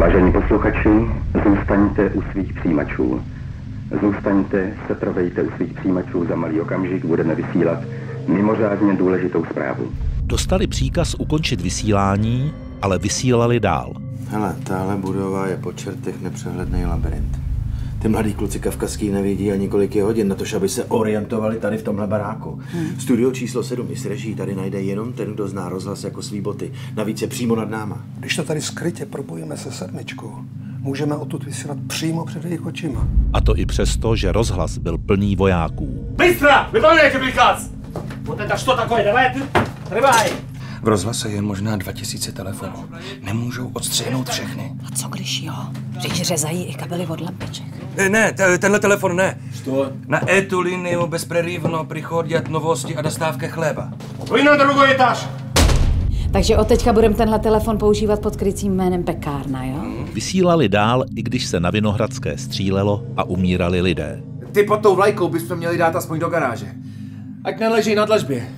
Vážení posluchači, zůstaňte u svých přijímačů. Zůstaňte, setrvejte u svých přijímačů, za malý okamžik budeme vysílat mimořádně důležitou zprávu. Dostali příkaz ukončit vysílání, ale vysílali dál. Hele, tahle budova je po čertech nepřehledný labirint. Ty mladí kluci kavkazský nevidí ani kolik je hodin na to, aby se orientovali tady v tomhle baráku. Hmm. Studio číslo 7 i s reží tady najde jenom ten, kdo zná rozhlas jako svý boty. Navíc je přímo nad náma. Když to tady skrytě propojíme se sedmičkou, můžeme odtud vysílat přímo před jejich očima. A to i přesto, že rozhlas byl plný vojáků. Быстро! Выполняйте приказ! Вот это что такое? Давай, ты, рыбай! V rozhlase je možná 2000 telefonů. Nemůžou odstřihnout všechny. A co když jo? Když řezají i kabely od lampiček. Eh, ne, eh, tenhle telefon ne. Co? Na etu liniju bezprerivno přichodí novosti a dostávka chleba. Vy na druhou etáž. Takže od teďka budeme tenhle telefon používat pod krycím jménem pekárna, jo? Vysílali dál, i když se na Vinohradské střílelo a umírali lidé. Ty pod tou vlajkou bychom měli dát aspoň do garáže. Ať neleží na dlažbě.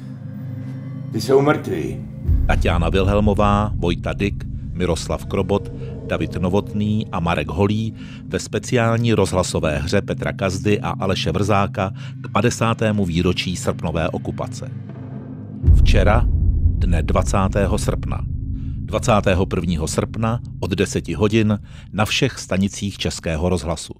Ty jsou mrtví. Tatiana Vilhelmová, Vojta Dyk, Miroslav Krobot, David Novotný a Marek Holý ve speciální rozhlasové hře Petra Kazdy a Aleše Vrzáka k 50. výročí srpnové okupace. Včera, dne 20. srpna. 21. srpna od 10 hodin na všech stanicích Českého rozhlasu.